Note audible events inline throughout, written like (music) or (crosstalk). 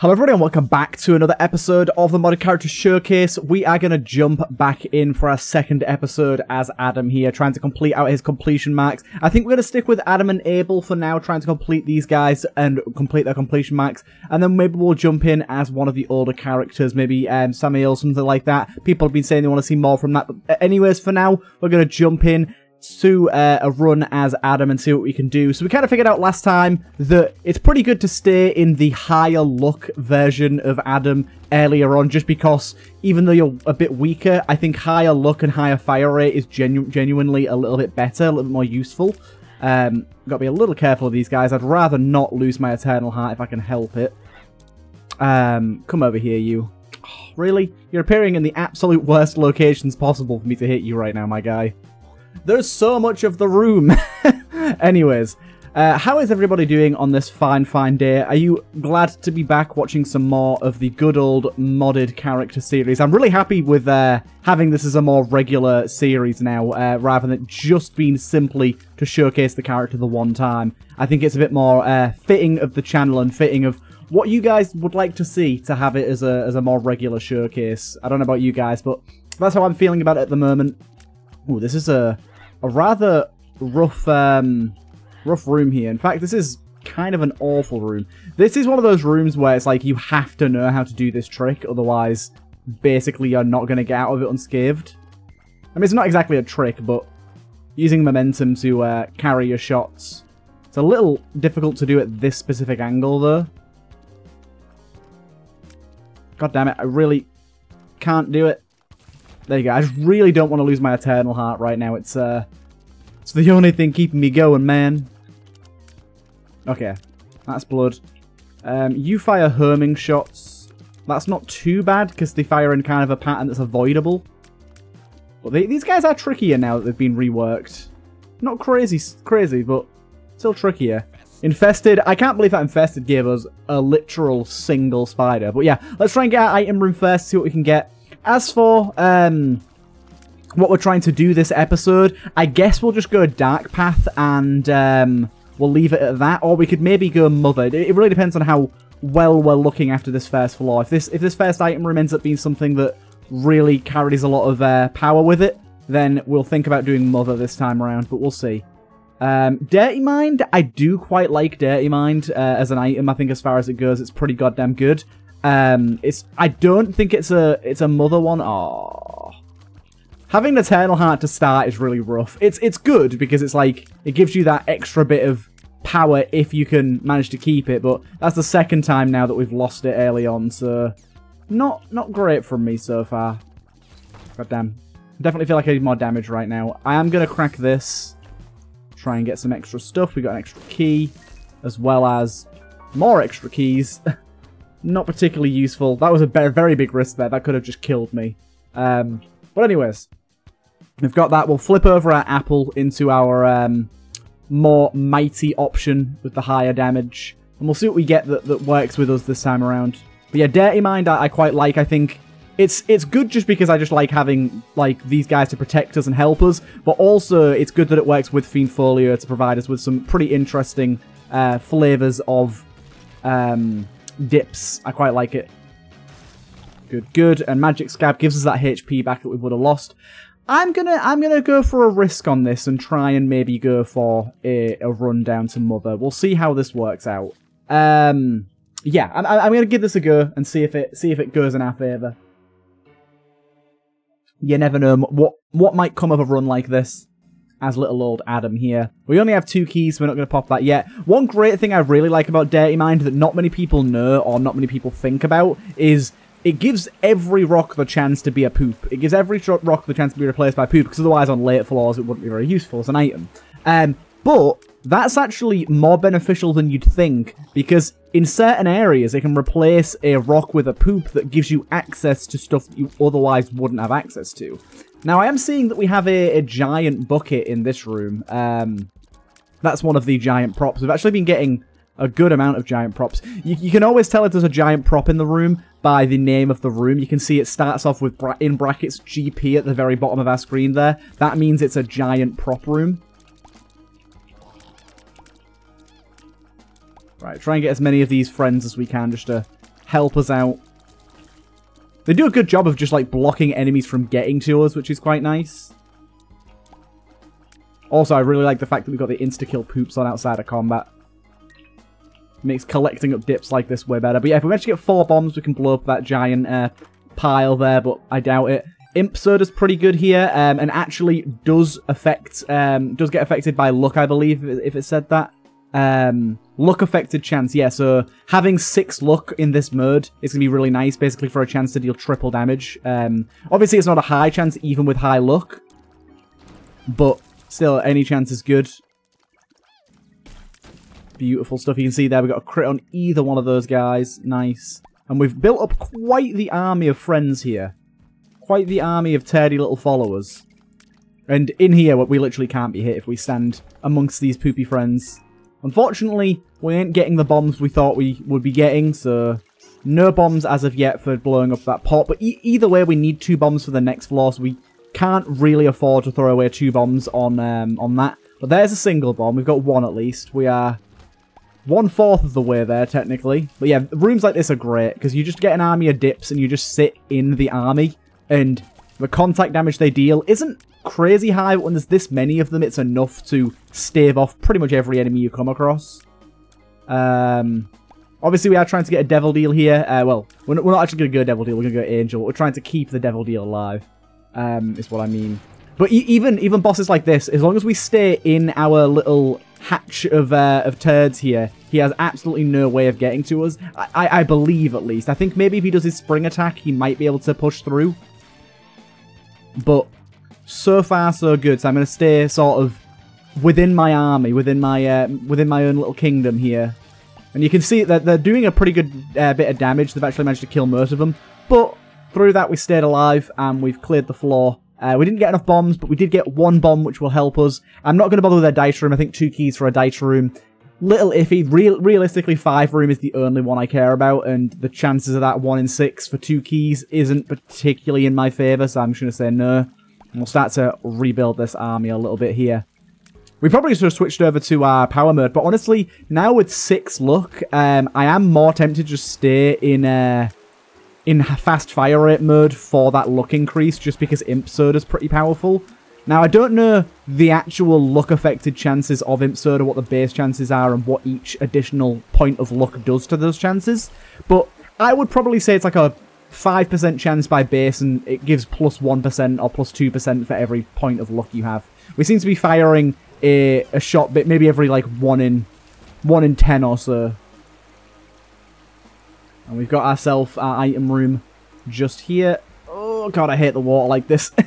Hello everybody and welcome back to another episode of the Modded Character Showcase. We are going to jump back in for our second episode as Adam here, trying to complete out his completion marks. I think we're going to stick with Adam and Abel for now, trying to complete these guys and complete their completion marks. And then maybe we'll jump in as one of the older characters, maybe um, Samuel, something like that. People have been saying they want to see more from that. But anyways, for now, we're going to jump in to uh, a run as Adam and see what we can do. So we kind of figured out last time that it's pretty good to stay in the higher luck version of Adam earlier on, just because even though you're a bit weaker, I think higher luck and higher fire rate is genu genuinely a little bit better, a little bit more useful. Um, got to be a little careful of these guys. I'd rather not lose my Eternal Heart if I can help it. Um, come over here, you. Oh, (sighs) really? You're appearing in the absolute worst locations possible for me to hit you right now, my guy. There's so much of the room. (laughs) Anyways, uh, how is everybody doing on this fine, fine day? Are you glad to be back watching some more of the good old modded character series? I'm really happy with uh, having this as a more regular series now, uh, rather than just being simply to showcase the character the one time. I think it's a bit more uh, fitting of the channel and fitting of what you guys would like to see to have it as a, as a more regular showcase. I don't know about you guys, but that's how I'm feeling about it at the moment. Oh, this is a a rather rough, um, rough room here. In fact, this is kind of an awful room. This is one of those rooms where it's like you have to know how to do this trick, otherwise, basically, you're not going to get out of it unscathed. I mean, it's not exactly a trick, but using momentum to uh, carry your shots. It's a little difficult to do at this specific angle, though. God damn it, I really can't do it. There you go. I just really don't want to lose my Eternal Heart right now. It's, uh... It's the only thing keeping me going, man. Okay. That's blood. Um, you fire homing shots. That's not too bad, because they fire in kind of a pattern that's avoidable. But they, these guys are trickier now that they've been reworked. Not crazy, crazy, but still trickier. Infested. I can't believe that Infested gave us a literal single spider. But yeah, let's try and get our item room first, see what we can get. As for um, what we're trying to do this episode, I guess we'll just go Dark Path and um, we'll leave it at that. Or we could maybe go Mother. It really depends on how well we're looking after this first floor. If this if this first item room ends up being something that really carries a lot of uh, power with it, then we'll think about doing Mother this time around, but we'll see. Um, Dirty Mind, I do quite like Dirty Mind uh, as an item. I think as far as it goes, it's pretty goddamn good. Um, it's I don't think it's a it's a mother one. Oh, having the Eternal Heart to start is really rough. It's it's good because it's like it gives you that extra bit of power if you can manage to keep it. But that's the second time now that we've lost it early on, so not not great from me so far. God damn. Definitely feel like I need more damage right now. I am going to crack this. Try and get some extra stuff. We got an extra key. As well as more extra keys. (laughs) Not particularly useful. That was a very big risk there. That could have just killed me. Um, but anyways, we've got that. We'll flip over our apple into our um, more mighty option with the higher damage. And we'll see what we get that, that works with us this time around. But yeah, Dirty Mind I, I quite like. I think it's it's good just because I just like having like these guys to protect us and help us, but also it's good that it works with Fiend Folio to provide us with some pretty interesting uh, flavors of um, dips. I quite like it. Good, good. And Magic Scab gives us that HP back that we would have lost. I'm gonna I'm gonna go for a risk on this and try and maybe go for a, a run down to Mother. We'll see how this works out. Um, yeah, I'm, I'm gonna give this a go and see if it see if it goes in our favour. You never know what what might come of a run like this as little old Adam here. We only have two keys, so we're not going to pop that yet. One great thing I really like about Dirty Mind that not many people know or not many people think about is it gives every rock the chance to be a poop. It gives every rock the chance to be replaced by poop, because otherwise on late floors it wouldn't be very useful as an item. Um, but that's actually more beneficial than you'd think, because in certain areas it can replace a rock with a poop that gives you access to stuff that you otherwise wouldn't have access to. Now, I am seeing that we have a, a giant bucket in this room. Um, that's one of the giant props. We've actually been getting a good amount of giant props. You, you, can always tell if there's a giant prop in the room by the name of the room. You can see it starts off with, bra in brackets, GP at the very bottom of our screen there. That means it's a giant prop room. Right, try and get as many of these friends as we can just to help us out. They do a good job of just like blocking enemies from getting to us, which is quite nice. Also, I really like the fact that we've got the insta-kill poops on outside of combat. Makes collecting up dips like this way better. But yeah, if we manage to get four bombs, we can blow up that giant uh, pile there, but I doubt it. Imp is pretty good here, um, and actually does affect, um, does get affected by luck, I believe, if it said that. Um, luck affected chance, yeah, so having six luck in this mode is going to be really nice, basically for a chance to deal triple damage. Um, obviously, it's not a high chance, even with high luck, but still, any chance is good. Beautiful stuff. You can see there we've got a crit on either one of those guys. Nice. And we've built up quite the army of friends here. Quite the army of turdy little followers. And in here, we literally can't be hit if we stand amongst these poopy friends. Unfortunately, we ain't getting the bombs we thought we would be getting, so no bombs as of yet for blowing up that pot. But e either way, we need two bombs for the next floor, so we can't really afford to throw away two bombs on um, on that. But there's a single bomb. We've got one at least. We are one-fourth of the way there, technically. But yeah, rooms like this are great, because you just get an army of dips and you just sit in the army, and the contact damage they deal isn't crazy high, but when there's this many of them, it's enough to stave off pretty much every enemy you come across. Um, obviously, we are trying to get a devil deal here. Uh, well, we're not, we're not actually going to go devil deal, we're going to go angel. We're trying to keep the devil deal alive, um, is what I mean. But e even even bosses like this, as long as we stay in our little hatch of uh, of turds here, he has absolutely no way of getting to us. I, I believe, at least. I think maybe if he does his spring attack, he might be able to push through. But so far, so good. So I'm going to stay sort of within my army, within my uh, within my own little kingdom here. And you can see that they're doing a pretty good uh, bit of damage. They've actually managed to kill most of them. But through that, we stayed alive and we've cleared the floor. Uh, we didn't get enough bombs, but we did get one bomb, which will help us. I'm not going to bother with a dice room. I think two keys for a dice room little iffy. Real, realistically, five room is the only one I care about, and the chances of that one in six for two keys isn't particularly in my favour, so I'm just going to say no. We'll start to rebuild this army a little bit here. We probably should have switched over to our power mode, but honestly, now with six luck, um, I am more tempted to just stay in uh, in fast fire rate mode for that luck increase, just because Imp is pretty powerful. Now, I don't know the actual luck-affected chances of Imp Soda, what the base chances are, and what each additional point of luck does to those chances, but I would probably say it's like a 5% chance by base, and it gives plus 1 or plus 2% for every point of luck you have. We seem to be firing a, a shot bit maybe every like 1 in 1 in 10 or so. And we've got ourselves our item room just here. Oh god, I hate the water like this. (laughs)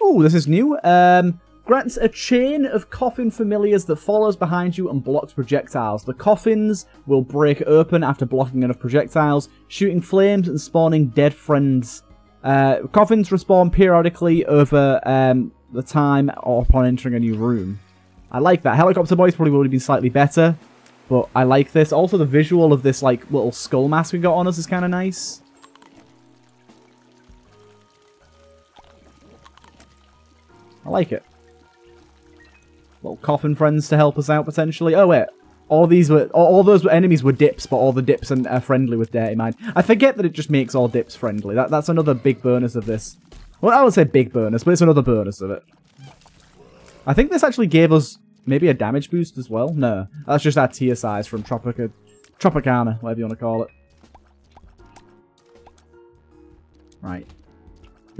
Oh, this is new. Um, grants a chain of coffin familiars that follows behind you and blocks projectiles. The coffins will break open after blocking enough projectiles, shooting flames and spawning dead friends. Uh, coffins respawn periodically over um, the time or upon entering a new room. I like that. Helicopter Boys probably would have been slightly better, but I like this. Also, the visual of this like little skull mask we got on us is kind of nice. I like it. Little coffin friends to help us out, potentially. Oh, wait. All these were, all, those enemies were dips, but all the dips are friendly with Dirty Mind. I forget that it just makes all dips friendly. That, that's another big bonus of this. Well, I would say big bonus, but it's another bonus of it. I think this actually gave us maybe a damage boost as well. No, that's just our tear size from Tropica, Tropicana, whatever you want to call it. Right.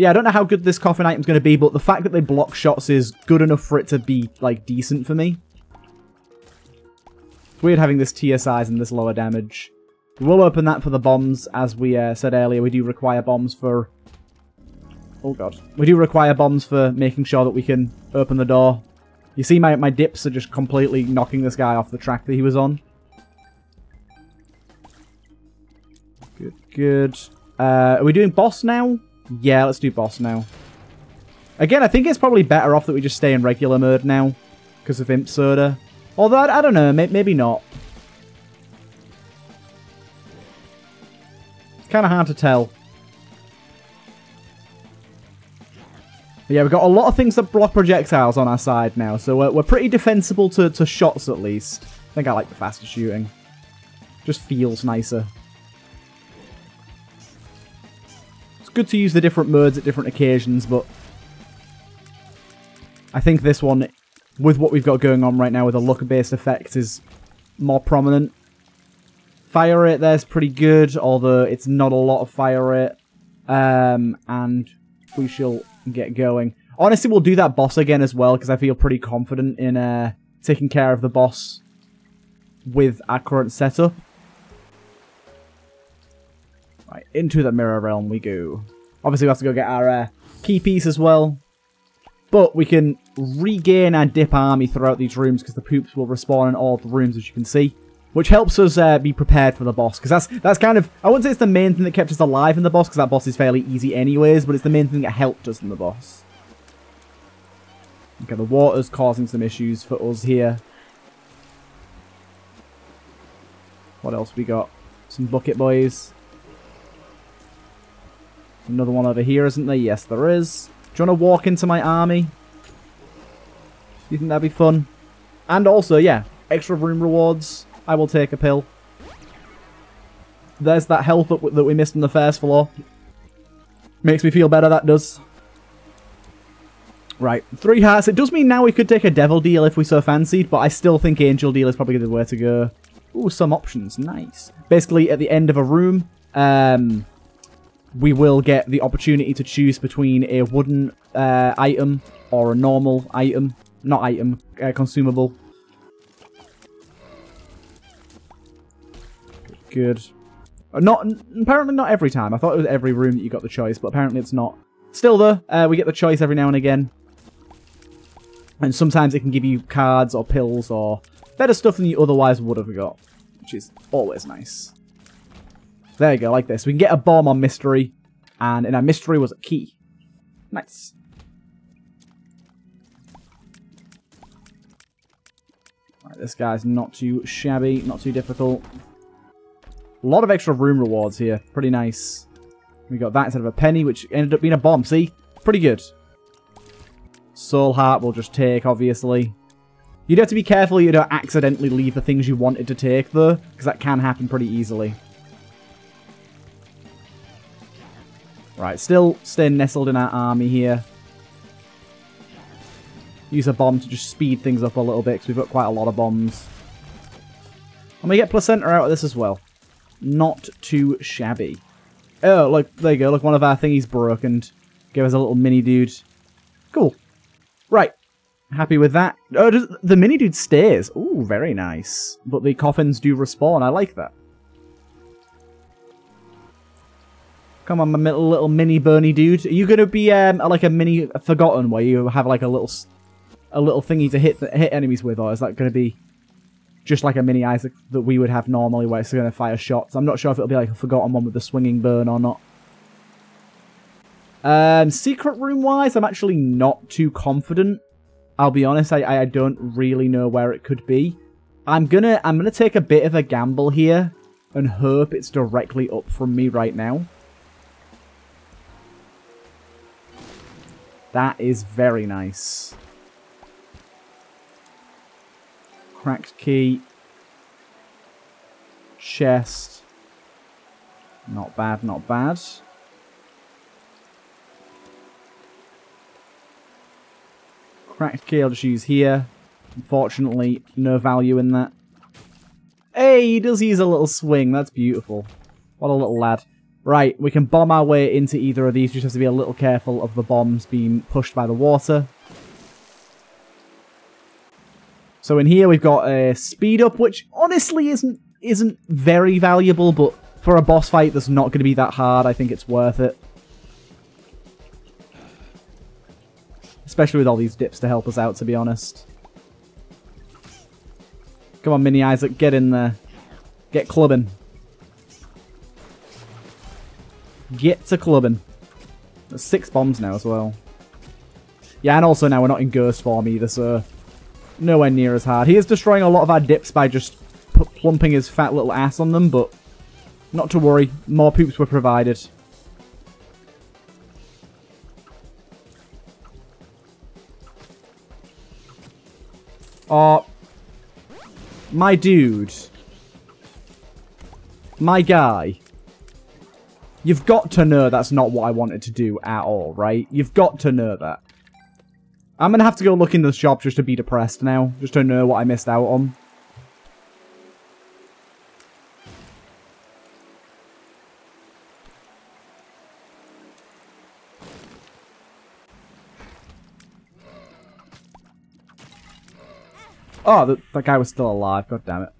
Yeah, I don't know how good this coffin item's going to be, but the fact that they block shots is good enough for it to be, like, decent for me. It's weird having this size and this lower damage. We will open that for the bombs, as we uh, said earlier. We do require bombs for... Oh, God. We do require bombs for making sure that we can open the door. You see my, my dips are just completely knocking this guy off the track that he was on. Good, good. Uh, are we doing boss now? Yeah, let's do boss now. Again, I think it's probably better off that we just stay in regular mode now. Because of Imp Soda. Although, I, I don't know, may, maybe not. It's kind of hard to tell. But yeah, we've got a lot of things that block projectiles on our side now, so we're, we're pretty defensible to, to shots at least. I think I like the faster shooting. Just feels nicer. Good to use the different modes at different occasions, but I think this one, with what we've got going on right now with the luck-based effect, is more prominent. Fire rate there's pretty good, although it's not a lot of fire rate. Um, and we shall get going. Honestly, we'll do that boss again as well, because I feel pretty confident in uh, taking care of the boss with our current setup. Right, into the Mirror Realm we go. Obviously, we have to go get our uh, key piece as well. But we can regain our dip army throughout these rooms because the poops will respawn in all the rooms, as you can see. Which helps us uh, be prepared for the boss. Because that's that's kind of... I wouldn't say it's the main thing that kept us alive in the boss, because that boss is fairly easy anyways, but it's the main thing that helped us in the boss. Okay, the water's causing some issues for us here. What else we got? Some bucket boys. Another one over here, isn't there? Yes, there is. Do you want to walk into my army? You think that'd be fun? And also, yeah, extra room rewards. I will take a pill. There's that health up that we missed on the first floor. Makes me feel better, that does. Right, three hearts. It does mean now we could take a devil deal if we so fancied, but I still think angel deal is probably the way to go. Ooh, some options. Nice. Basically, at the end of a room, um, we will get the opportunity to choose between a wooden uh, item or a normal item. Not item, uh, consumable. Good. Uh, not Apparently not every time. I thought it was every room that you got the choice, but apparently it's not. Still though, uh, we get the choice every now and again. And sometimes it can give you cards or pills or better stuff than you otherwise would have got. Which is always nice. There you go, like this. We can get a bomb on mystery. And in our mystery was a key. Nice. Right, this guy's not too shabby, not too difficult. A lot of extra room rewards here. Pretty nice. We got that instead of a penny, which ended up being a bomb. See? Pretty good. Soul Heart will just take, obviously. You'd have to be careful you don't accidentally leave the things you wanted to take, though, because that can happen pretty easily. Right, still staying nestled in our army here. Use a bomb to just speed things up a little bit, because we've got quite a lot of bombs. And we get Placenta out of this as well. Not too shabby. Oh, look, there you go. Look, one of our thingies broke and gave us a little mini dude. Cool. Right. Happy with that. Oh, the mini dude stays. Ooh, very nice. But the coffins do respawn. I like that. Come on, my little, mini Bernie dude. Are you going to be um, like a mini Forgotten where you have like a little a little thingy to hit hit enemies with? Or is that going to be just like a mini Isaac that we would have normally where it's going to fire shots? I'm not sure if it'll be like a Forgotten one with the swinging burn or not. Um, secret room wise, I'm actually not too confident. I'll be honest, I, I don't really know where it could be. I'm gonna I'm gonna take a bit of a gamble here and hope it's directly up from me right now. That is very nice. Cracked key. Chest. Not bad, not bad. Cracked key I'll just use here. Unfortunately, no value in that. Hey, he does use a little swing. That's beautiful. What a little lad. Right, we can bomb our way into either of these. We just have to be a little careful of the bombs being pushed by the water. So in here we've got a speed up, which honestly isn't isn't very valuable, but for a boss fight that's not going to be that hard, I think it's worth it. Especially with all these dips to help us out, to be honest. Come on, Mini Isaac, get in there. Get clubbing. Get to clubbing. There's six bombs now as well. Yeah, and also now we're not in ghost form either, so nowhere near as hard. He is destroying a lot of our dips by just plumping his fat little ass on them, but not to worry. More poops were provided. Oh, my dude. My guy. You've got to know that's not what I wanted to do at all, right? You've got to know that. I'm going to have to go look in the shop just to be depressed now. Just to know what I missed out on. Oh, the, that guy was still alive. God damn it.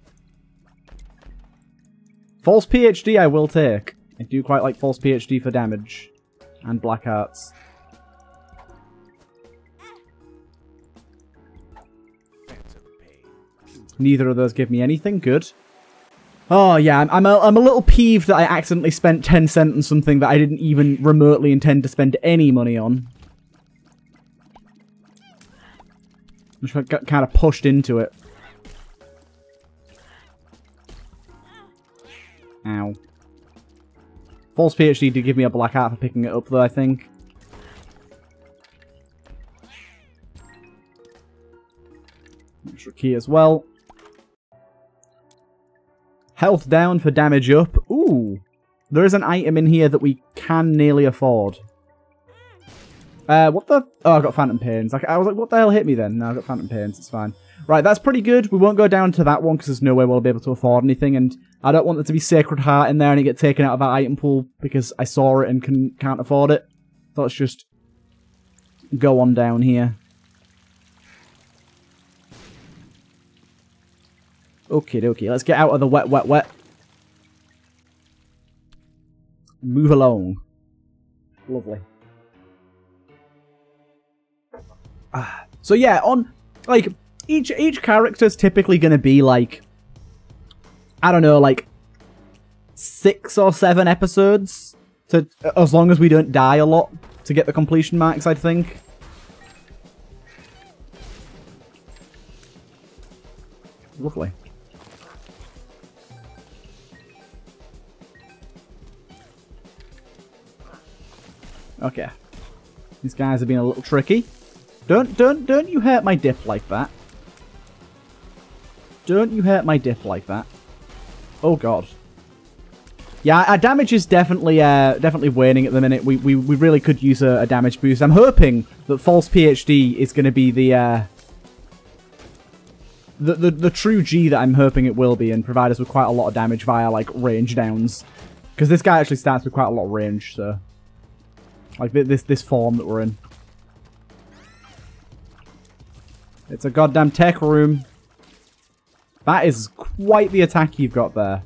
False PhD I will take. I do quite like false PhD for damage. And black hearts. Neither of those give me anything. Good. Oh, yeah, I'm, I'm, a, I'm a little peeved that I accidentally spent 10 cents on something that I didn't even remotely intend to spend any money on. I just got kind of pushed into it. Ow. False PhD did give me a black heart for picking it up, though, I think. Extra key as well. Health down for damage up. Ooh. There is an item in here that we can nearly afford. Uh, what the? Oh, I got Phantom Pains. Like, I was like, what the hell hit me then? No, I got Phantom Pains. It's fine. Right, that's pretty good. We won't go down to that one because there's no way we'll be able to afford anything. And I don't want there to be Sacred Heart in there and it get taken out of our item pool because I saw it and can, can't afford it. So let's just go on down here. Okay, okay. Let's get out of the wet, wet, wet. Move along. Lovely. Ah. So yeah, on like each each character's typically going to be like I don't know, like six or seven episodes to as long as we don't die a lot to get the completion marks, I think. Lovely. Okay. These guys have been a little tricky. Don't, don't, don't you hurt my dip like that. Don't you hurt my dip like that. Oh god. Yeah, our damage is definitely uh, definitely waning at the minute. We, we, we really could use a, a damage boost. I'm hoping that False PhD is going to be the, uh, the, the the true G that I'm hoping it will be and provide us with quite a lot of damage via, like, range downs. Because this guy actually starts with quite a lot of range, so... Like, this, this form that we're in. It's a goddamn tech room. That is quite the attack you've got there.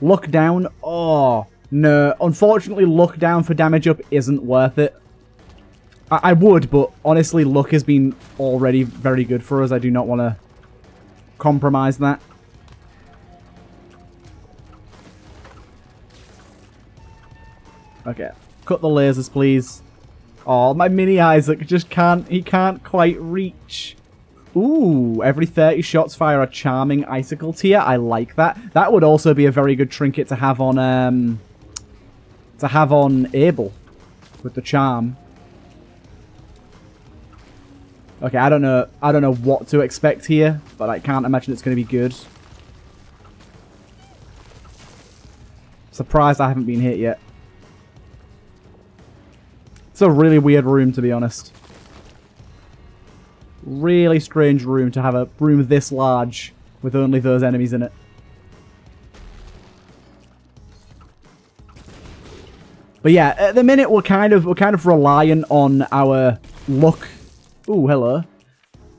Luck down. Oh, no. Unfortunately, luck down for damage up isn't worth it. I, I would, but honestly, luck has been already very good for us. I do not want to compromise that. Okay. Cut the lasers, please. Oh, my mini Isaac just can't, he can't quite reach. Ooh, every 30 shots fire a charming icicle tear. I like that. That would also be a very good trinket to have on um to have on Abel with the charm. Okay, I don't know I don't know what to expect here, but I can't imagine it's going to be good. Surprised I haven't been hit yet. It's a really weird room to be honest. Really strange room to have a room this large with only those enemies in it. But yeah, at the minute we're kind of we're kind of reliant on our luck. Ooh, hello.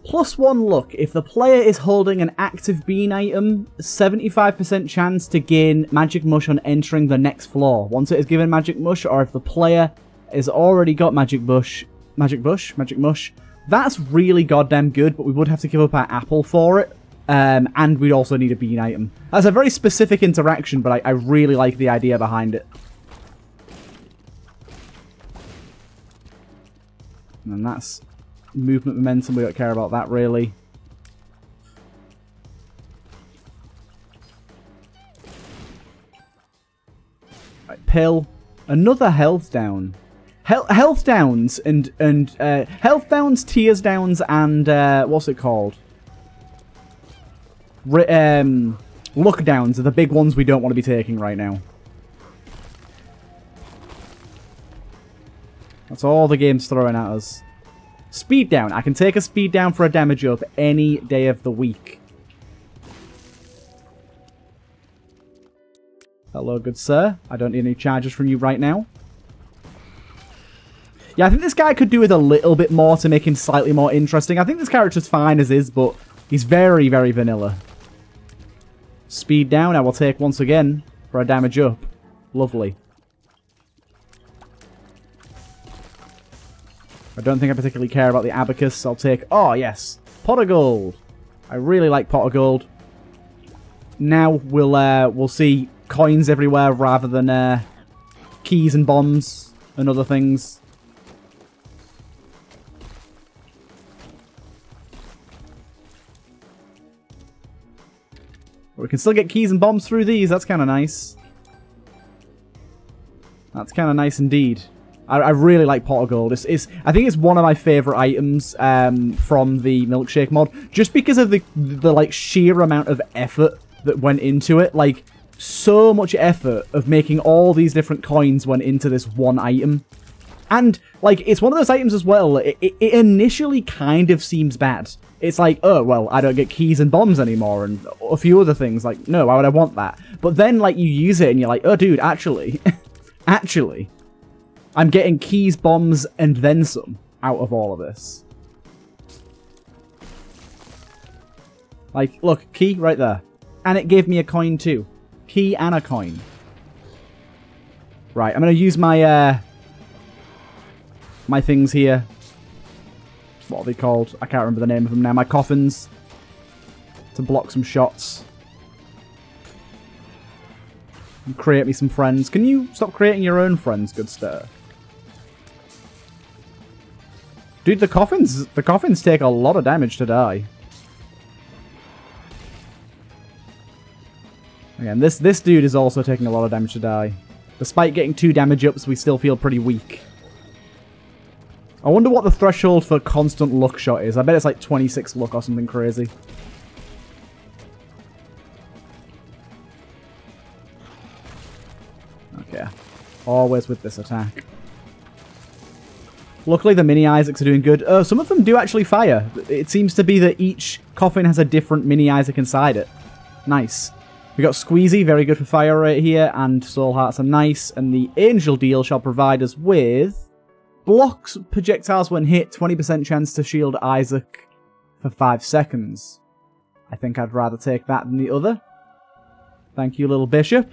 Plus one luck. If the player is holding an active bean item, 75% chance to gain magic mush on entering the next floor. Once it is given magic mush, or if the player has already got magic bush, magic bush, magic mush, that's really goddamn good, but we would have to give up our apple for it. Um, and we'd also need a bean item. That's a very specific interaction, but I, I really like the idea behind it. And that's movement momentum. We don't care about that, really. Right, pill. Another health down health downs and and uh, health downs, tears downs, and uh, what's it called? Re um, luck downs are the big ones we don't want to be taking right now. That's all the game's throwing at us. Speed down. I can take a speed down for a damage up any day of the week. Hello, good sir. I don't need any charges from you right now. Yeah, I think this guy could do with a little bit more to make him slightly more interesting. I think this character's fine as is, but he's very, very vanilla. Speed down, I will take once again for a damage up. Lovely. I don't think I particularly care about the abacus. I'll take... Oh, yes. Pot of gold. I really like pot of gold. Now we'll uh, we'll see coins everywhere rather than uh, keys and bombs and other things. We can still get keys and bombs through these. That's kind of nice. That's kind of nice indeed. I, I, really like pot of gold. It's, it's, I think it's one of my favorite items um, from the milkshake mod, just because of the the like sheer amount of effort that went into it. Like so much effort of making all these different coins went into this one item. And, like, it's one of those items as well, it, it, it, initially kind of seems bad. It's like, oh, well, I don't get keys and bombs anymore, and a few other things, like, no, why would I want that? But then, like, you use it, and you're like, oh, dude, actually, (laughs) actually, I'm getting keys, bombs, and then some out of all of this. Like, look, key right there. And it gave me a coin too key and a coin. Right, I'm going to use my uh, my things here. What are they called? I can't remember the name of them now. My coffins to block some shots. And create me some friends. Can you stop creating your own friends, good sir? Dude, the coffins, the coffins take a lot of damage to die. Again, this, this dude is also taking a lot of damage to die. Despite getting two damage ups, we still feel pretty weak. I wonder what the threshold for constant luck shot is. I bet it's like 26 luck or something crazy. Okay. Always with this attack. Luckily, the mini Isaacs are doing good. Uh, some of them do actually fire. It seems to be that each coffin has a different mini Isaac inside it. Nice. We got Squeezy, very good for fire right here, and Soul Hearts are nice. And the Angel deal shall provide us with blocks projectiles when hit, 20% chance to shield Isaac for 5 seconds. I think I'd rather take that than the other. Thank you, little bishop.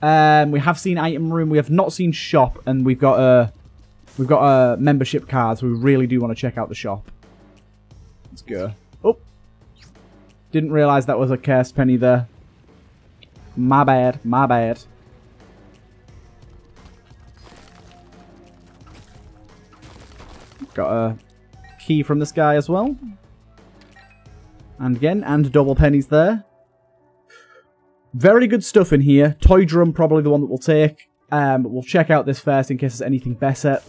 Um, we have seen item room, we have not seen shop, and we've got a we've got a membership card, so we really do want to check out the shop. Let's go. Oh, didn't realize that was a cursed penny there. My bad. My bad. Got a key from this guy as well. And again, and double pennies there. Very good stuff in here. Toy drum, probably the one that we'll take. Um, we'll check out this first in case there's anything better.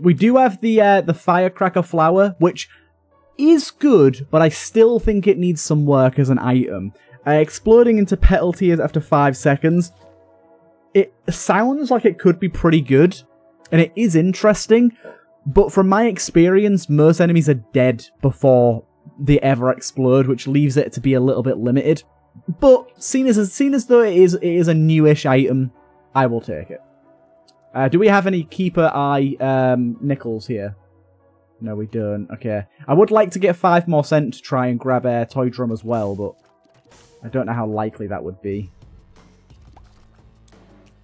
We do have the uh, the firecracker flower, which is good, but I still think it needs some work as an item. Uh, exploding into petal tears after 5 seconds. It sounds like it could be pretty good, and it is interesting, but from my experience, most enemies are dead before they ever explode, which leaves it to be a little bit limited. But seen as seen as though it is it is a newish item, I will take it. Uh, do we have any keeper eye um, nickels here? No, we don't. Okay. I would like to get five more cent to try and grab a toy drum as well, but I don't know how likely that would be.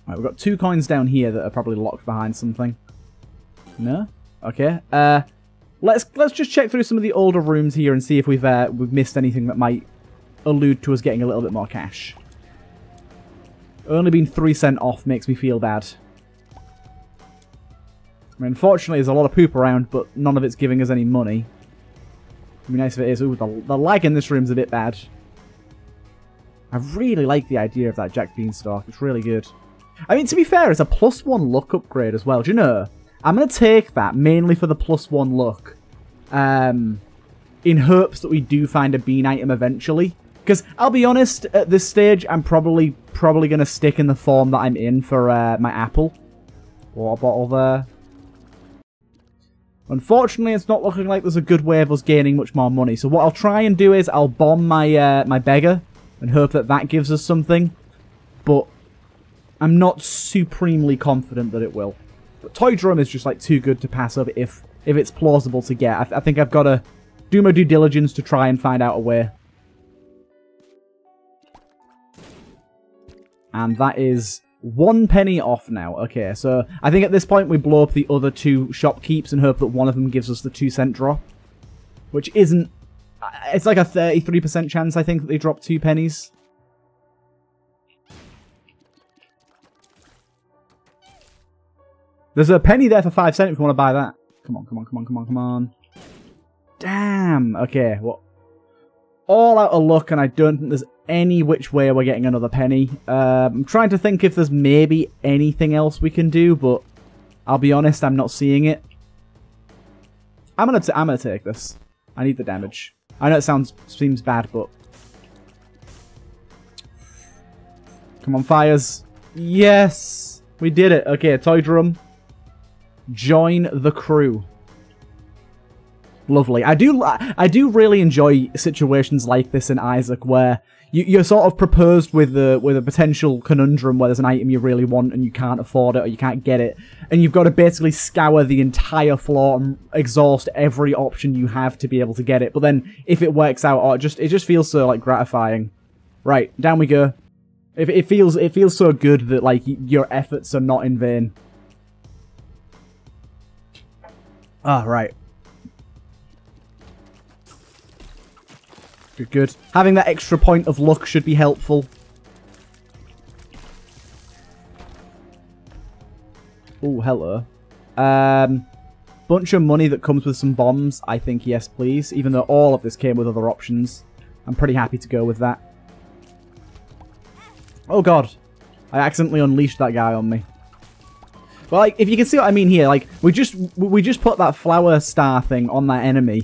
Right, we've got two coins down here that are probably locked behind something. No? Okay. Uh, let's let's just check through some of the older rooms here and see if we've uh, we've missed anything that might allude to us getting a little bit more cash. Only being three cent off makes me feel bad. I mean, unfortunately, there's a lot of poop around, but none of it's giving us any money. It'd be nice if it is. Ooh, the, the lag in this room's a bit bad. I really like the idea of that Jack Beanstalk. It's really good. I mean, to be fair, it's a plus one luck upgrade as well. Do you know? I'm going to take that mainly for the plus one luck. Um, in hopes that we do find a bean item eventually. Because I'll be honest, at this stage, I'm probably probably going to stick in the form that I'm in for uh, my apple. Water bottle there. Unfortunately, it's not looking like there's a good way of us gaining much more money. So what I'll try and do is I'll bomb my uh, my beggar and hope that that gives us something. But I'm not supremely confident that it will. Toy Drum is just like too good to pass up if if it's plausible to get. I, th I think I've got to do my due diligence to try and find out a way. And that is one penny off now. Okay, so I think at this point we blow up the other two shopkeeps and hope that one of them gives us the two cent drop. Which isn't... Uh, it's like a 33% chance, I think, that they drop two pennies. There's a penny there for five cent if you want to buy that. Come on, come on, come on, come on, come on. Damn. Okay, well, all out of luck, and I don't think there's any which way we're getting another penny. Uh, I'm trying to think if there's maybe anything else we can do, but I'll be honest, I'm not seeing it. I'm gonna t I'm gonna take this. I need the damage. I know it sounds seems bad, but come on, fires! Yes, we did it. Okay, toy drum. Join the crew. Lovely. I do I do really enjoy situations like this in Isaac where you, you're sort of proposed with the with a potential conundrum where there's an item you really want and you can't afford it or you can't get it, and you've got to basically scour the entire floor and exhaust every option you have to be able to get it. But then if it works out, oh, it just it just feels so like gratifying. Right, down we go. It, it feels it feels so good that like your efforts are not in vain. Ah, right. Good, good. Having that extra point of luck should be helpful. Oh, hello. Um, bunch of money that comes with some bombs. I think yes, please. Even though all of this came with other options. I'm pretty happy to go with that. Oh, God. I accidentally unleashed that guy on me. But like, if you can see what I mean here, like we just we just put that flower star thing on that enemy,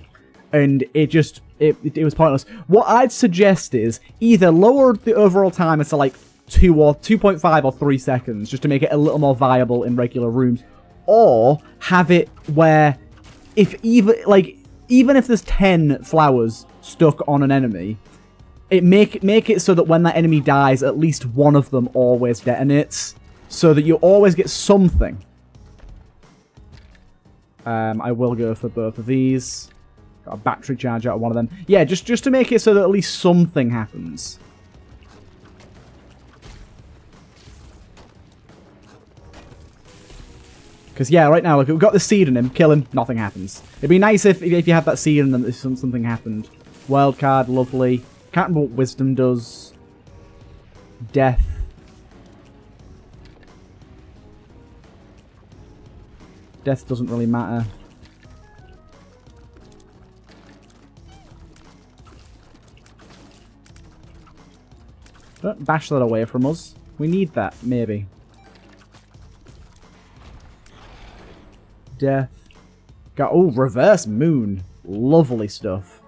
and it just it, it, was pointless. What I'd suggest is either lower the overall timer to like two or two point five or three seconds, just to make it a little more viable in regular rooms, or have it where if even like even if there's ten flowers stuck on an enemy, it make make it so that when that enemy dies, at least one of them always detonates so that you always get something. Um, I will go for both of these. Got a battery charge out of one of them. Yeah, just, just to make it so that at least something happens. Because, yeah, right now, look, we've got the seed in him. Kill him, nothing happens. It'd be nice if, if you have that seed and then something happened. Wild card, lovely. Can't remember what wisdom does. Death. Death doesn't really matter. Don't bash that away from us. We need that, maybe. Death. Got oh, reverse moon. Lovely stuff.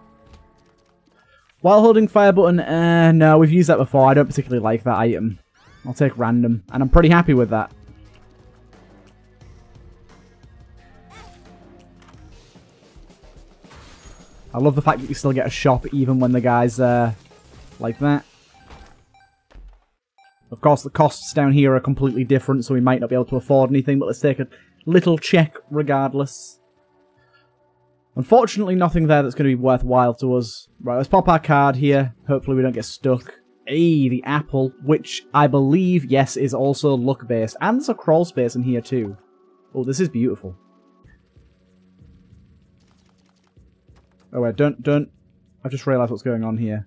While holding fire button, uh, no, we've used that before. I don't particularly like that item. I'll take random, and I'm pretty happy with that. I love the fact that you still get a shop even when the guy's uh, like that. Of course, the costs down here are completely different, so we might not be able to afford anything, but let's take a little check regardless. Unfortunately, nothing there that's going to be worthwhile to us. Right, let's pop our card here. Hopefully we don't get stuck. Hey, the apple, which I believe, yes, is also luck-based. And there's a crawl space in here too. Oh, this is beautiful. Oh wait, don't, don't... I've just realised what's going on here.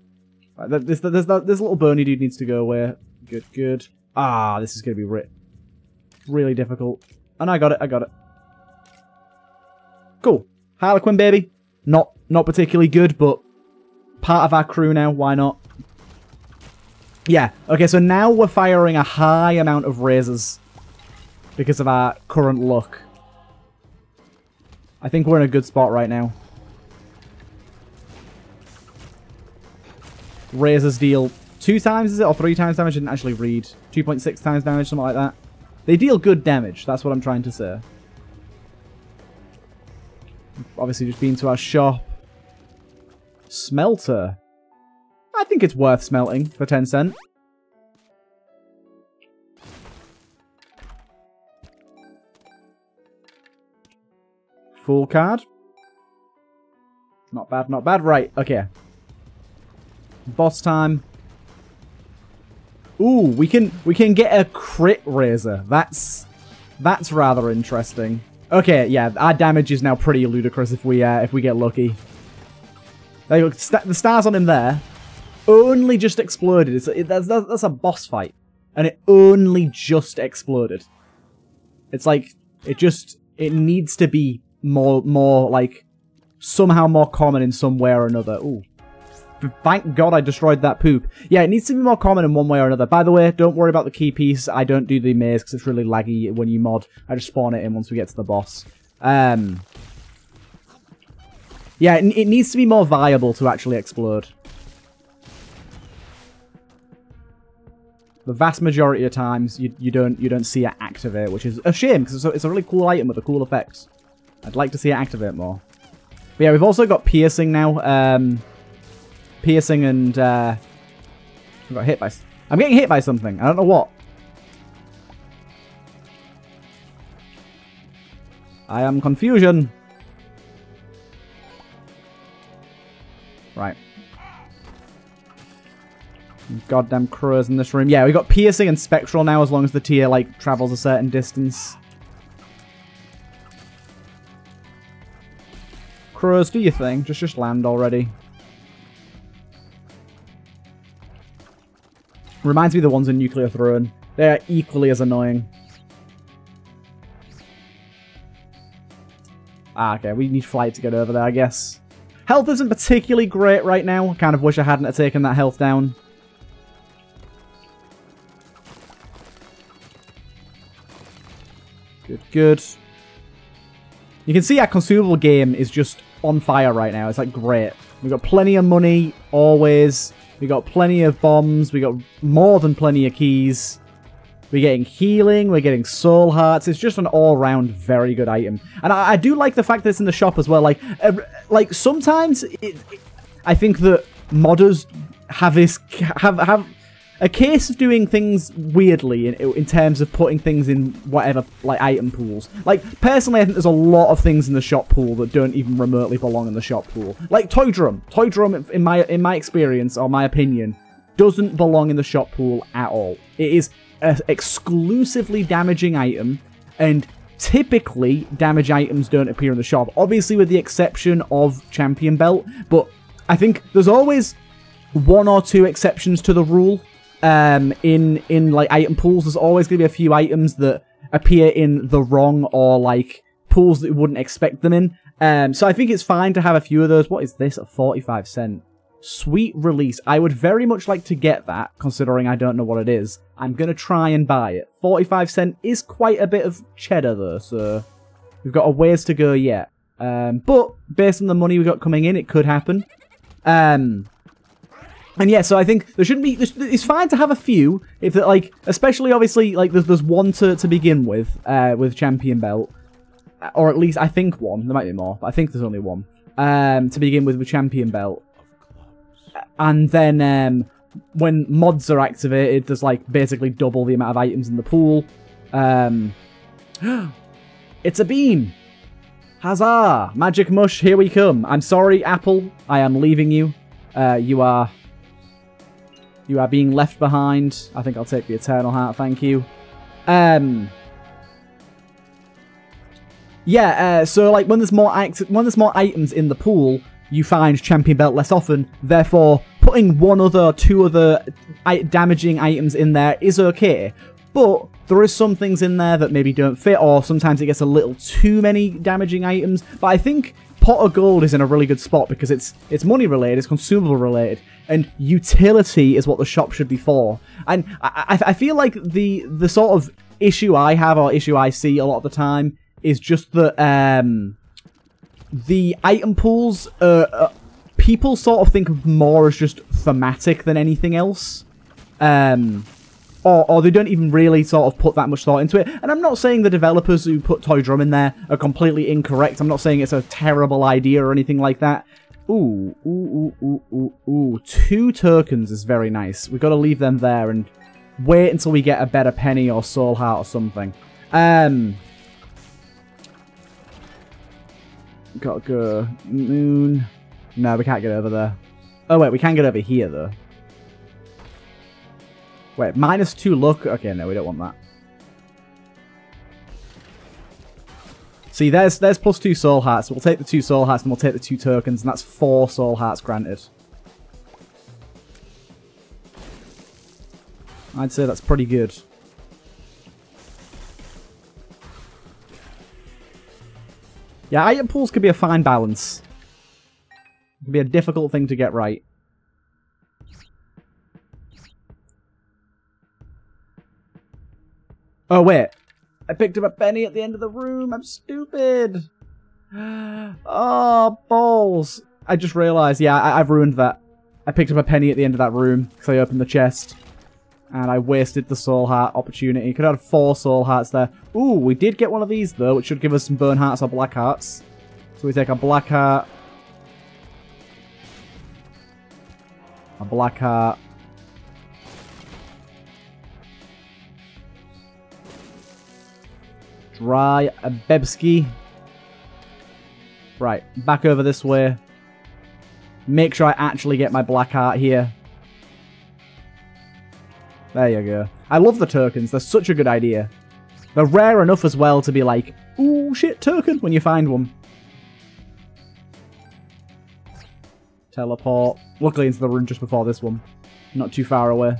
This, this, this, this little bony dude needs to go away. Good, good. Ah, this is going to be re really difficult. And I got it, I got it. Cool. Harlequin, baby. Not, not particularly good, but part of our crew now. Why not? Yeah. Okay, so now we're firing a high amount of razors because of our current luck. I think we're in a good spot right now. Razors deal two times, is it? Or three times damage? I didn't actually read. 2.6 times damage, something like that. They deal good damage. That's what I'm trying to say. Obviously just been to our shop. Smelter. I think it's worth smelting for 10 cent. Full card. Not bad, not bad. Right, okay. Boss time. Ooh, we can we can get a crit razor. That's that's rather interesting. Okay, yeah, our damage is now pretty ludicrous if we uh, if we get lucky. There you go. St the stars on him there only just exploded. It's, it, that's, that's a boss fight, and it only just exploded. It's like it just it needs to be more more like somehow more common in some way or another. Ooh. Thank God I destroyed that poop. Yeah, it needs to be more common in one way or another. By the way, don't worry about the key piece. I don't do the maze because it's really laggy when you mod. I just spawn it in once we get to the boss. Um, yeah, it, it needs to be more viable to actually explode. The vast majority of times, you, you don't you don't see it activate, which is a shame because it's, it's a really cool item with a cool effects. I'd like to see it activate more. But yeah, we've also got piercing now. Um, piercing and uh, I got hit by. I'm getting hit by something. I don't know what. I am confusion. Right. Goddamn crows in this room. Yeah, we got piercing and spectral now as long as the tear like travels a certain distance. Crows, do your thing. Just just land already. Reminds me of the ones in Nuclear Throne. They're equally as annoying. Ah, okay. We need flight to get over there, I guess. Health isn't particularly great right now. kind of wish I hadn't taken that health down. Good, good. You can see our consumable game is just on fire right now. It's like great. We've got plenty of money, always. We got plenty of bombs. We got more than plenty of keys. We're getting healing. We're getting soul hearts. It's just an all-round very good item. And I, I, do like the fact that it's in the shop as well. Like, uh, like sometimes it, it, I think that modders have this have have a case of doing things weirdly in, in terms of putting things in whatever like item pools. Like personally, I think there's a lot of things in the shop pool that don't even remotely belong in the shop pool. Like toy drum, toy drum in my in my experience or my opinion doesn't belong in the shop pool at all. It is an exclusively damaging item and typically damage items don't appear in the shop. Obviously with the exception of champion belt, but I think there's always one or two exceptions to the rule um, in in like item pools, there's always going to be a few items that appear in the wrong or like pools that you wouldn't expect them in. Um, so I think it's fine to have a few of those. What is this? A 45 cent. Sweet release. I would very much like to get that, considering I don't know what it is. I'm going to try and buy it. 45 cent is quite a bit of cheddar, though, so we've got a ways to go yet. Um, but based on the money we got coming in, it could happen. Um, and yeah, so I think there shouldn't be. It's fine to have a few, if like, especially obviously like there's there's one to to begin with, uh, with champion belt, or at least I think one. There might be more, but I think there's only one. Um, to begin with with champion belt, and then um, when mods are activated, there's like basically double the amount of items in the pool. Um, (gasps) it's a beam. Huzzah! Magic mush, here we come. I'm sorry, Apple. I am leaving you. Uh, you are you are being left behind. I think I'll take the Eternal Heart, thank you. Um, yeah, uh, so like when there's more when there's more items in the pool, you find champion belt less often. Therefore, putting one other, two other damaging items in there is okay. But there is some things in there that maybe don't fit, or sometimes it gets a little too many damaging items. But I think Pot of Gold is in a really good spot because it's it's money related, it's consumable related, and utility is what the shop should be for. And I, I, I feel like the the sort of issue I have or issue I see a lot of the time is just that um, the item pools, uh, uh, people sort of think of more as just thematic than anything else. Um, or, or they don't even really sort of put that much thought into it. And I'm not saying the developers who put Toy Drum in there are completely incorrect. I'm not saying it's a terrible idea or anything like that. Ooh, ooh, ooh, ooh, ooh, ooh. Two tokens is very nice. We've got to leave them there and wait until we get a better penny or soul heart or something. Um, gotta go moon. No, we can't get over there. Oh wait, we can get over here though. Wait, minus two luck? Okay, no, we don't want that. See, there's there's plus two soul hearts. We'll take the two soul hearts and we'll take the two tokens, and that's four soul hearts granted. I'd say that's pretty good. Yeah, item pools could be a fine balance. It could be a difficult thing to get right. Oh, wait. I picked up a penny at the end of the room. I'm stupid. (gasps) Oh, balls. I just realised, yeah, I have ruined that. I picked up a penny at the end of that room because I opened the chest. And I wasted the soul heart opportunity. Could have had four soul hearts there. Ooh, we did get one of these, though, which should give us some burn hearts or black hearts. So we take a black heart. A black heart. Dry a Bebski. Right, back over this way. Make sure I actually get my black heart here. There you go. I love the tokens. They're such a good idea. They're rare enough as well to be like, ooh, shit, token, when you find one. Teleport. Luckily into the room just before this one. Not too far away.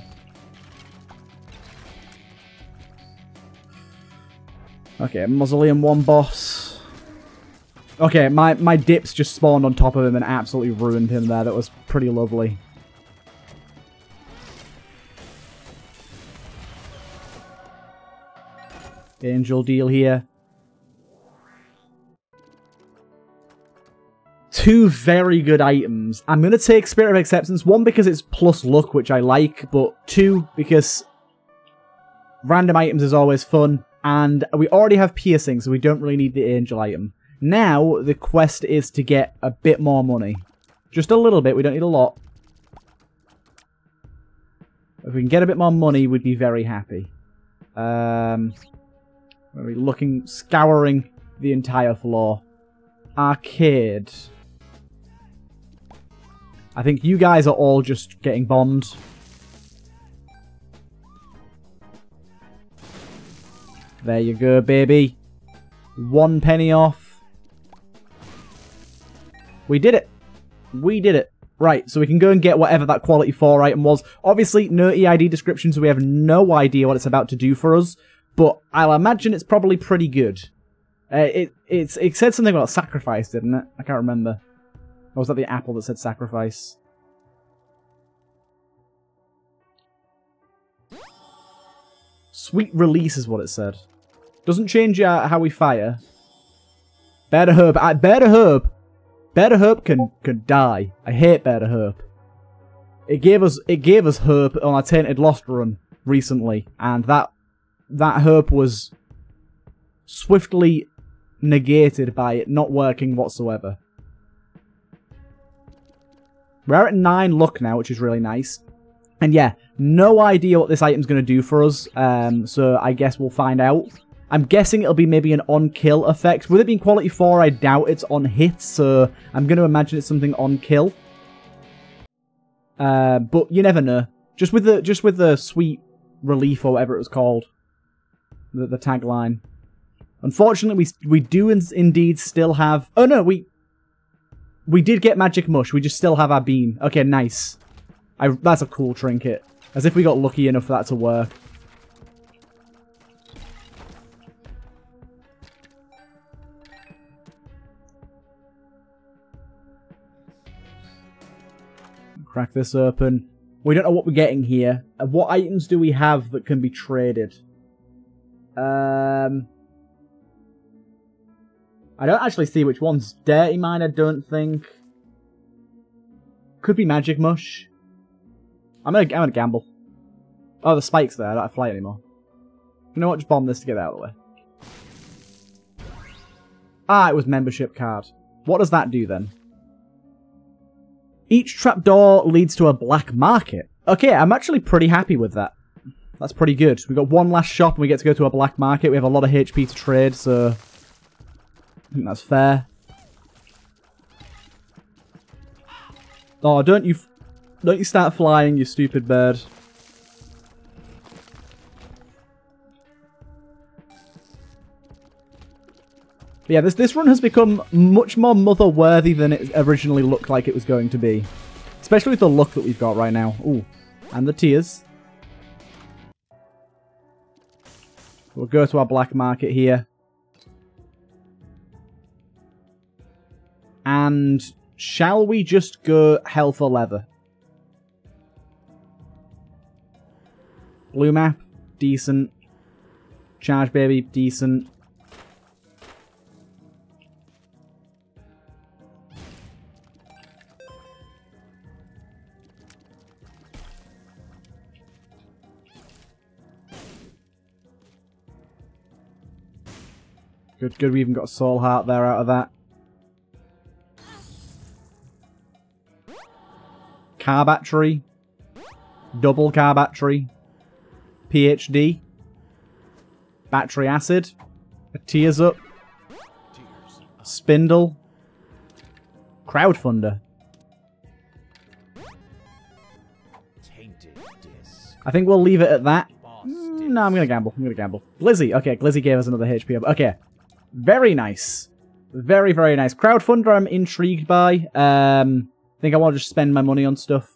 Okay, Mausoleum 1 boss. Okay, my, my dips just spawned on top of him and absolutely ruined him there. That was pretty lovely. Angel deal here. Two very good items. I'm going to take Spirit of Acceptance. One, because it's plus luck, which I like. But two, because random items is always fun. And we already have Piercing, so we don't really need the Angel item. Now, the quest is to get a bit more money. Just a little bit. We don't need a lot. If we can get a bit more money, we'd be very happy. Um, we're looking, scouring the entire floor. Arcade. I think you guys are all just getting bombed. There you go, baby. One penny off. We did it. We did it. Right, so we can go and get whatever that quality 4 item was. Obviously, no EID description, so we have no idea what it's about to do for us but I'll imagine it's probably pretty good. Uh, it it's it said something about sacrifice, didn't it? I can't remember. Or was that the apple that said sacrifice? Sweet release is what it said. Doesn't change uh, how we fire. Better herb. I, better herb. Better herb can can die. I hate better herb. It gave us it gave us herb on our tainted lost run recently, and that that herb was swiftly negated by it not working whatsoever. We're at 9 luck now, which is really nice. And yeah, no idea what this item's going to do for us, um, so I guess we'll find out. I'm guessing it'll be maybe an on-kill effect. With it being quality 4, I doubt it's on hit, so I'm going to imagine it's something on kill. Uh, but you never know. Just with the just with the sweet relief or whatever it was called the, the tagline. Unfortunately, we we do in, indeed still have... Oh, no, we... We did get Magic Mush. We just still have our beam. Okay, nice. I, that's a cool trinket. As if we got lucky enough for that to work. Crack this open. We don't know what we're getting here. What items do we have that can be traded? Um, I don't actually see which one's Dirty Mind, I don't think. Could be Magic Mush. I'm gonna, I'm gonna gamble. Oh, the spike's there. I don't flight anymore. You know what? Just bomb this to get out of the way. Ah, it was membership card. What does that do then? Each trapdoor leads to a black market. Okay, I'm actually pretty happy with that. That's pretty good. We've got one last shop and we get to go to a black market. We have a lot of HP to trade, so I think that's fair. Oh, don't you, don't you start flying, you stupid bird. But yeah, this, this run has become much more mother-worthy than it originally looked like it was going to be. Especially with the luck that we've got right now. Ooh, and the tears. We'll go to our black market here. And shall we just go hell for leather? Blue map, decent. Charge baby, decent. Good, good. We even got a soul heart there out of that. Car battery. Double car battery. PhD. Battery acid. A tears up. Spindle. Crowdfunder. I think we'll leave it at that. No, I'm going to gamble. I'm going to gamble. Glizzy. Okay, Glizzy gave us another HP. Okay. Very nice. Very, very nice. Crowdfunder I'm intrigued by. Um, I think I want to just spend my money on stuff.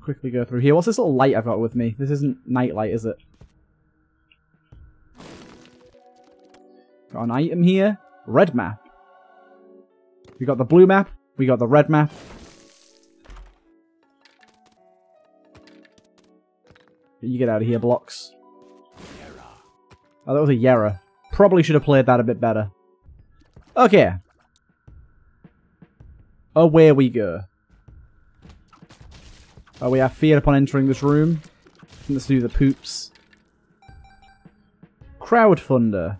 Quickly go through here. What's this little light I've got with me? This isn't nightlight, is it? Got an item here. Red map. We got the blue map. We got the red map. You get out of here, blocks. Oh, that was a Yera. Probably should have played that a bit better. Okay. Away we go. Oh, we have fear upon entering this room. Let's do the poops. Crowdfunder.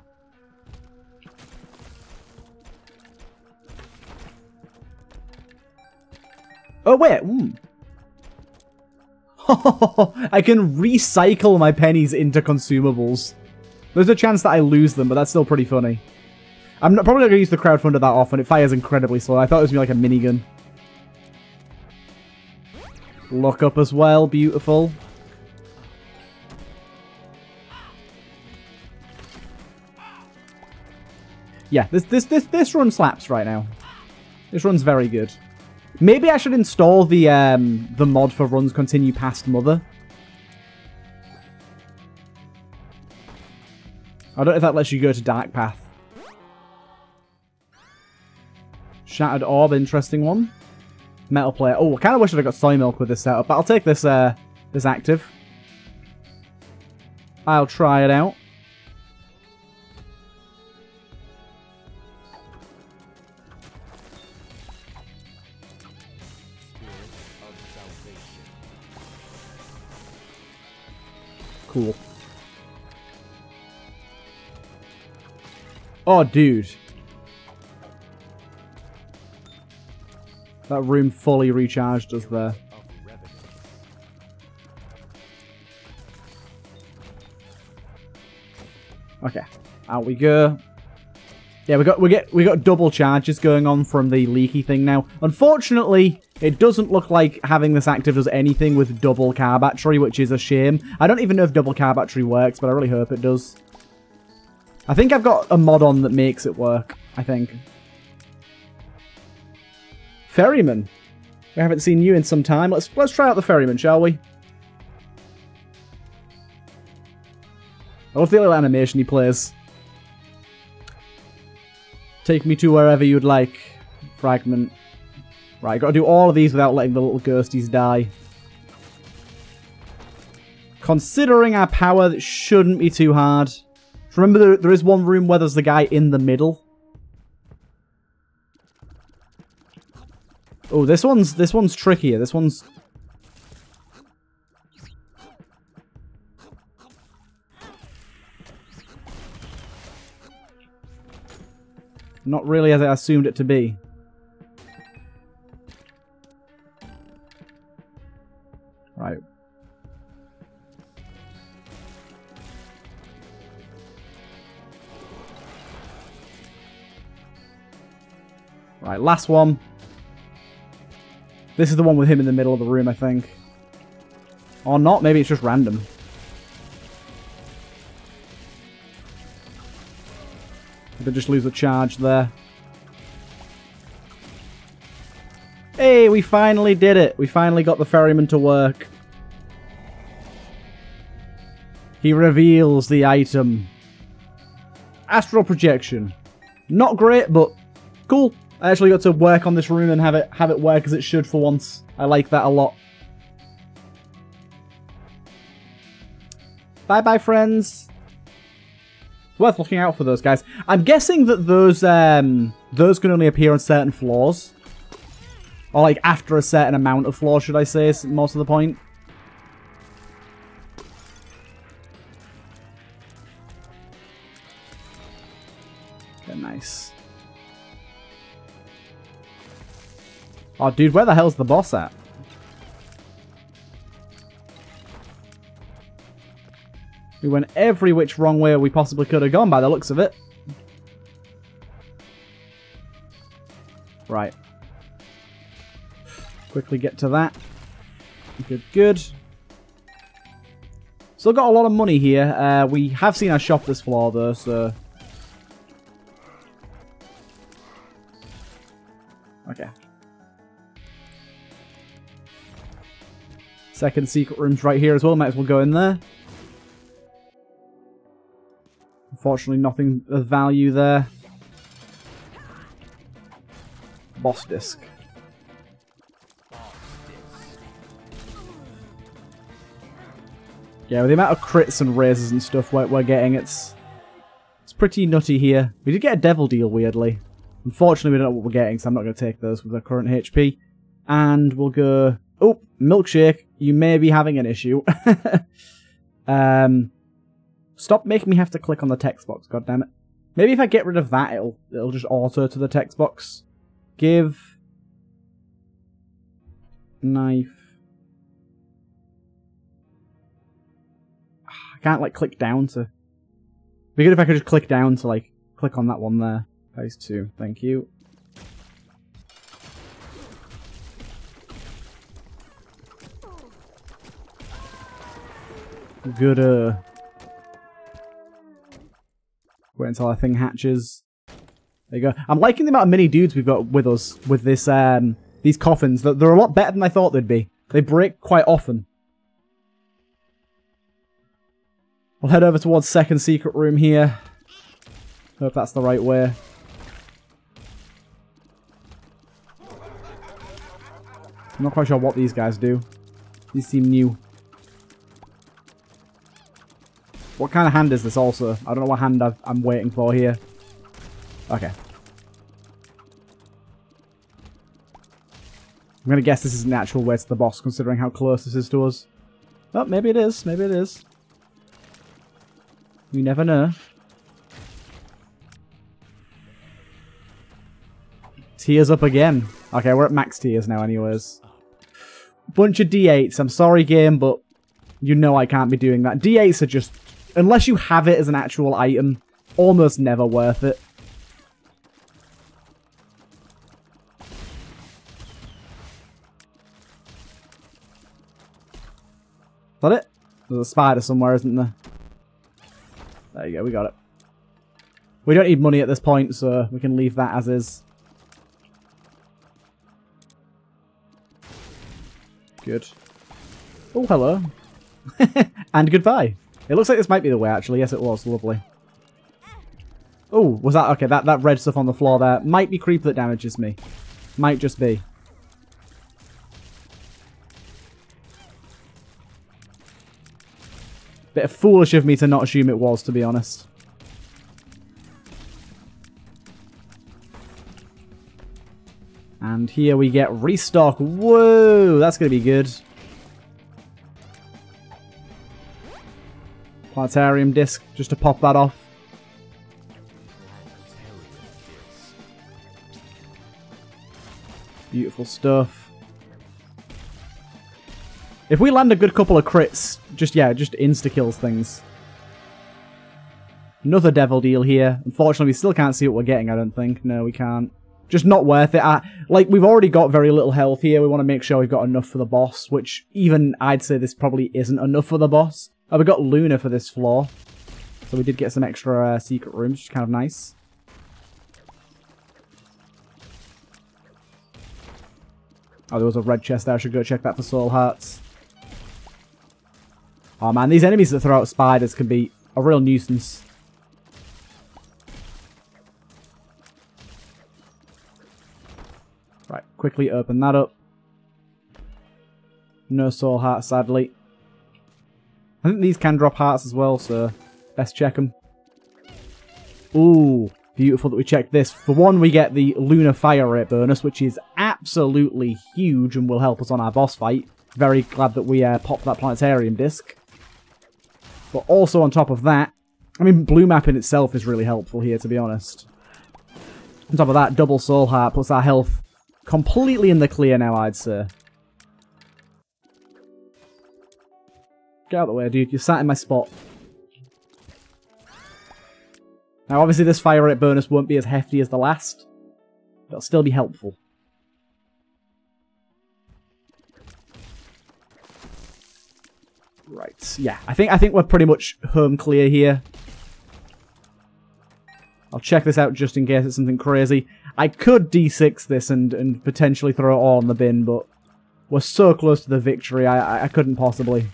Oh, wait. Mm. (laughs) I can recycle my pennies into consumables. There's a chance that I lose them, but that's still pretty funny. I'm not, probably not going to use the crowdfunder that often. It fires incredibly slow. I thought it was going to be like a minigun. Lock up as well. Beautiful. Yeah, this this this this run slaps right now. This run's very good. Maybe I should install the um the mod for runs continue past mother. I don't know if that lets you go to Dark Path. Shattered Orb, interesting one. Metal Player. Oh, I kind of wish I'd got Soy Milk with this setup, but I'll take this, uh, this active. I'll try it out. Cool. Oh, dude. That room fully recharged us there. Okay, out we go. Yeah, we got we get we got double charges going on from the leaky thing now. Unfortunately, it doesn't look like having this active does anything with double car battery, which is a shame. I don't even know if double car battery works, but I really hope it does. I think I've got a mod on that makes it work, I think. Ferryman. We haven't seen you in some time. Let's let's try out the ferryman, shall we? I love the little animation he plays. Take me to wherever you'd like. Fragment. Right, gotta do all of these without letting the little ghosties die. Considering our power, that shouldn't be too hard. Remember, there, there is one room where there's the guy in the middle. Oh, this one's this one's trickier. This one's Not really as I assumed it to be. Right, Right, last one. This is the one with him in the middle of the room, I think. Or not, maybe it's just random. They just lose the charge there. Hey, we finally did it. We finally got the ferryman to work. He reveals the item. Astral projection. Not great, but cool. I actually got to work on this room and have it have it work as it should for once. I like that a lot. Bye bye, friends. Worth looking out for those guys. I'm guessing that those um those can only appear on certain floors. Or like after a certain amount of floors, should I say, is most of the point. Okay, nice. Oh, dude, where the hell's the boss at? We went every which wrong way we possibly could have gone by the looks of it. Right. Quickly get to that. Good, good. Still got a lot of money here. Uh, we have seen our shop this floor though, so... Okay. Second secret room's right here as well. Might as well go in there. Unfortunately, nothing of value there. Boss disc. Yeah, with the amount of crits and raises and stuff we're, we're getting, it's it's pretty nutty here. We did get a devil deal, weirdly. Unfortunately, we don't know what we're getting, so I'm not going to take those with our current HP. And we'll go... Oh, milkshake. You may be having an issue. (laughs) um, Stop making me have to click on the text box, God damn it! Maybe if I get rid of that, it'll, it'll just auto to the text box. Give... Knife. I can't like click down to. Be good if I could just click down to like click on that one there. Phase two, thank you. Good. Uh. Wait until our thing hatches. There you go. I'm liking the amount of mini dudes we've got with us with this um these coffins. They're a lot better than I thought they'd be. They break quite often. We'll head over towards second secret room here. Hope that's the right way. I'm not quite sure what these guys do. These seem new. What kind of hand is this also? I don't know what hand i am waiting for here. Okay. I'm going to guess this is an actual way to the boss, considering how close this is to us. Oh, maybe it is. Maybe it is. You never know. Tears up again. Okay, we're at max tears now anyways. Bunch of D8s. I'm sorry, game, but you know I can't be doing that. D8s are just, unless you have it as an actual item, almost never worth it. Is that it? There's a spider somewhere, isn't there? There you go, we got it. We don't need money at this point, so we can leave that as is. Good. Oh, hello. (laughs) and goodbye. It looks like this might be the way, actually. Yes, it was. Lovely. Oh, was that... Okay, that, that red stuff on the floor there might be creep that damages me. Might just be. Bit foolish of me to not assume it was, to be honest. And here we get restock. Whoa, that's going to be good. Planetarium disc, just to pop that off. Beautiful stuff. If we land a good couple of crits, just, yeah, just insta-kills things. Another devil deal here. Unfortunately, we still can't see what we're getting, I don't think. No, we can't. Just not worth it. I, like, we've already got very little health here. We want to make sure we've got enough for the boss, which even I'd say this probably isn't enough for the boss. Oh, we got Luna for this floor. So we did get some extra uh, secret rooms, which is kind of nice. Oh, there was a red chest there. I should go check that for soul hearts. Oh man, these enemies that throw out spiders can be a real nuisance. Right, quickly open that up. No soul heart, sadly. I think these can drop hearts as well, so best check them. Ooh, beautiful that we checked this. For one, we get the Lunar Fire Rate bonus, which is absolutely huge and will help us on our boss fight. Very glad that we uh, popped that planetarium disc. But also on top of that, I mean, blue map in itself is really helpful here, to be honest. On top of that, double soul heart puts our health completely in the clear now, I'd say. Get out of the way, dude. You're sat in my spot. Now, obviously, this fire rate bonus won't be as hefty as the last. But it'll still be helpful. Right, yeah. I think I think we're pretty much home clear here. I'll check this out just in case it's something crazy. I could D6 this and, and potentially throw it all in the bin, but we're so close to the victory, I, I couldn't possibly.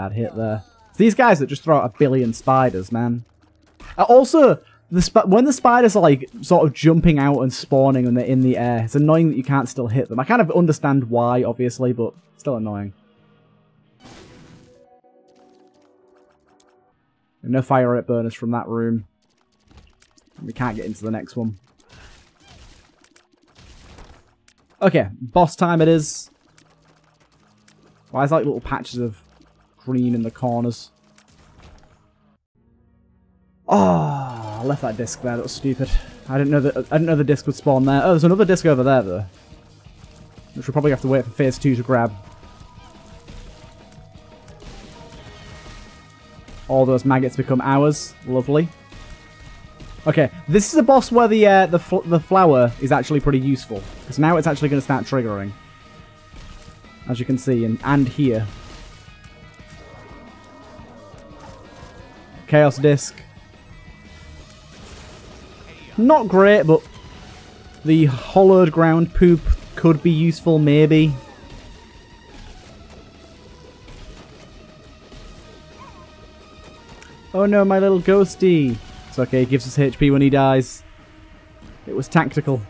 Bad hit there. It's these guys that just throw out a billion spiders, man. Uh, also, the when the spiders are like sort of jumping out and spawning and they're in the air, it's annoying that you can't still hit them. I kind of understand why, obviously, but still annoying. No fire rate burners from that room. We can't get into the next one. Okay, boss time it is. Why is like little patches of green in the corners? Oh, I left that disc there. That was stupid. I didn't know that. I didn't know the disc would spawn there. Oh, there's another disc over there though, which we'll probably have to wait for phase two to grab. All those maggots become ours. Lovely. Okay, this is a boss where the uh, the fl the flower is actually pretty useful because now it's actually going to start triggering, as you can see, and and here. Chaos disc. Not great, but the hallowed ground poop could be useful, maybe. Oh no, my little ghosty. It's okay, he gives us HP when he dies. It was tactical.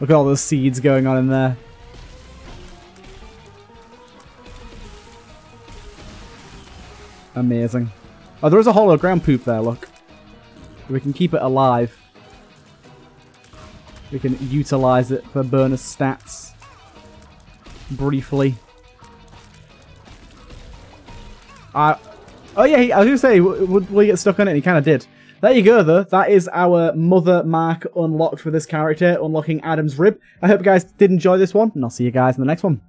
Look at all those seeds going on in there. Amazing. Oh, there is a hollow ground poop there, look. We can keep it alive. We can utilize it for bonus stats. Briefly. Uh, oh yeah, I was going to say, would we get stuck on it? He kind of did. There you go, though. That is our mother mark unlocked for this character, unlocking Adam's Rib. I hope you guys did enjoy this one, and I'll see you guys in the next one.